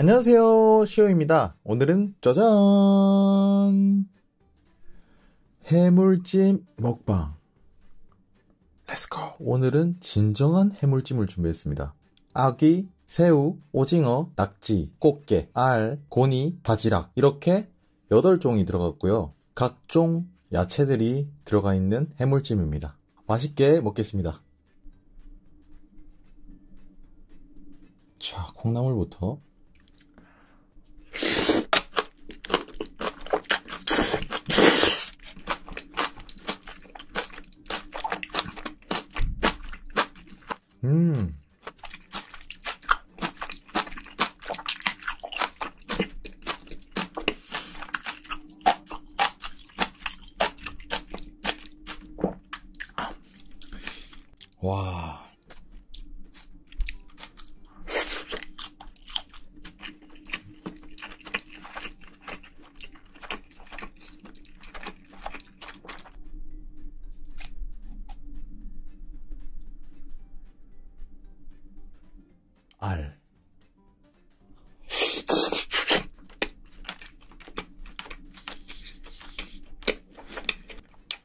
안녕하세요. 시오입니다. 오늘은 짜잔! 해물찜 먹방. Let's go. 오늘은 진정한 해물찜을 준비했습니다. 아귀, 새우, 오징어, 낙지, 꽃게, 알, 고니, 바지락 이렇게 8종이 들어갔고요. 각종 야채들이 들어가 있는 해물찜입니다. 맛있게 먹겠습니다. 자, 콩나물부터 음. 와. 알.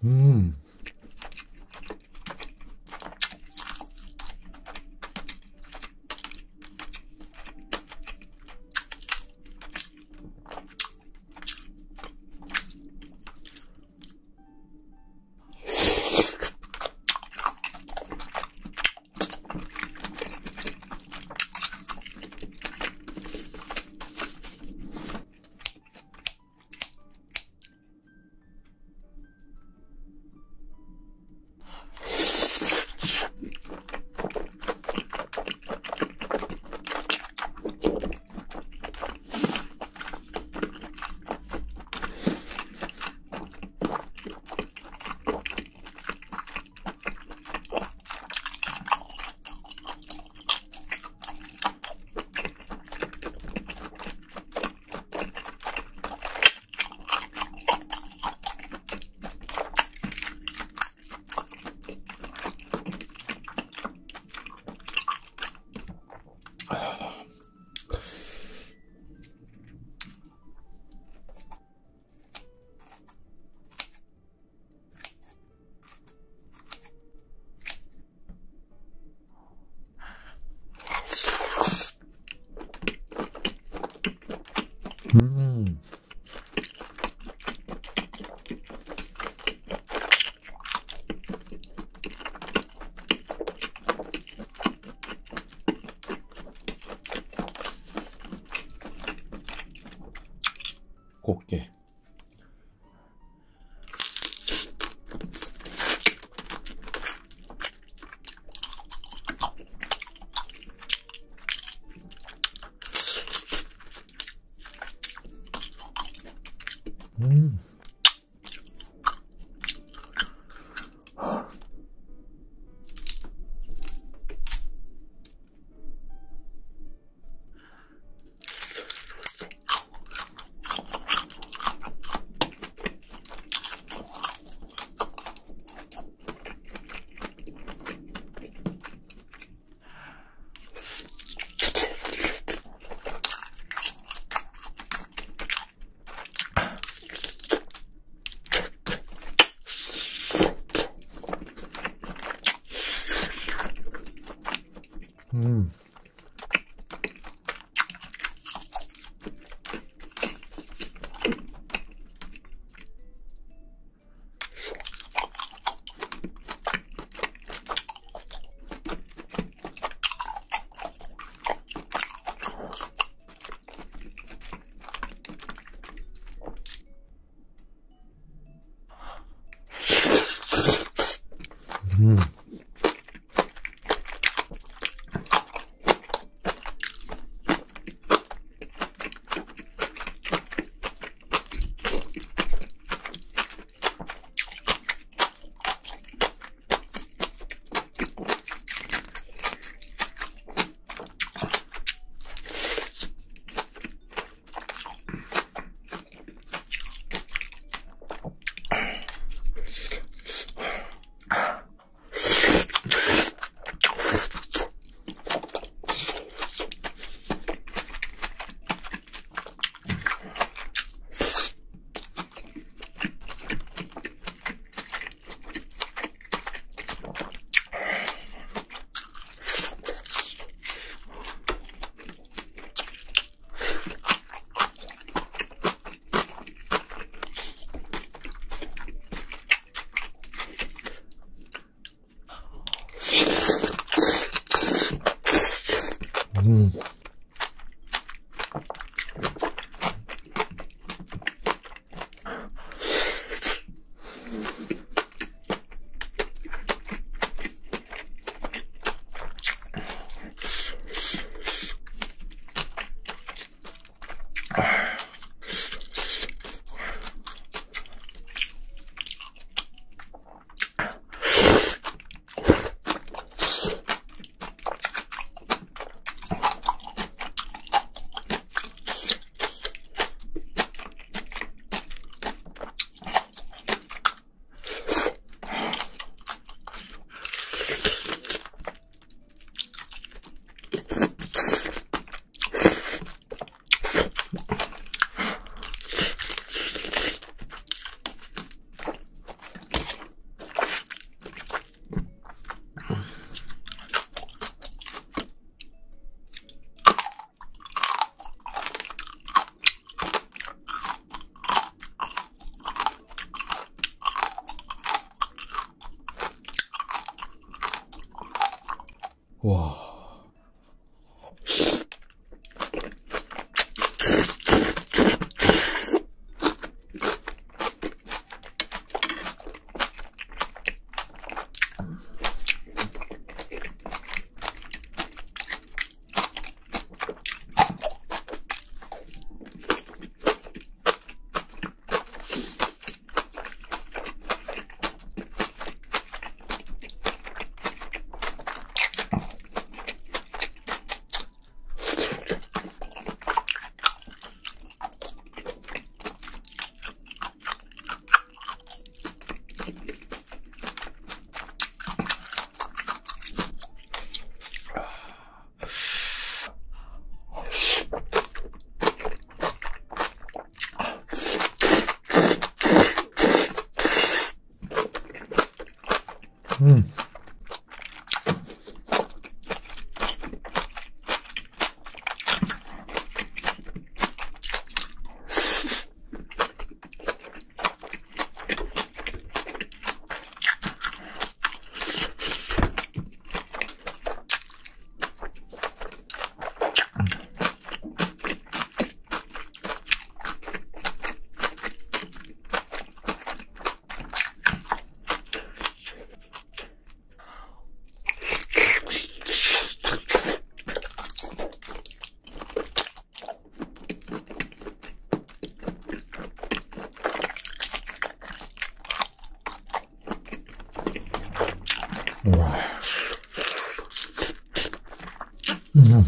음. 꽃게. 와. 음. 와. 음.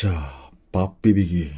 자, 밥 비비기.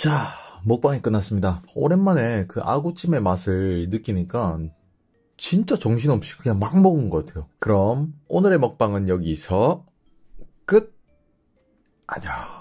자, 먹방이 끝났습니다. 오랜만에 그 아구찜의 맛을 느끼니까 진짜 정신없이 그냥 막 먹은 것 같아요. 그럼 오늘의 먹방은 여기서 끝! 안녕.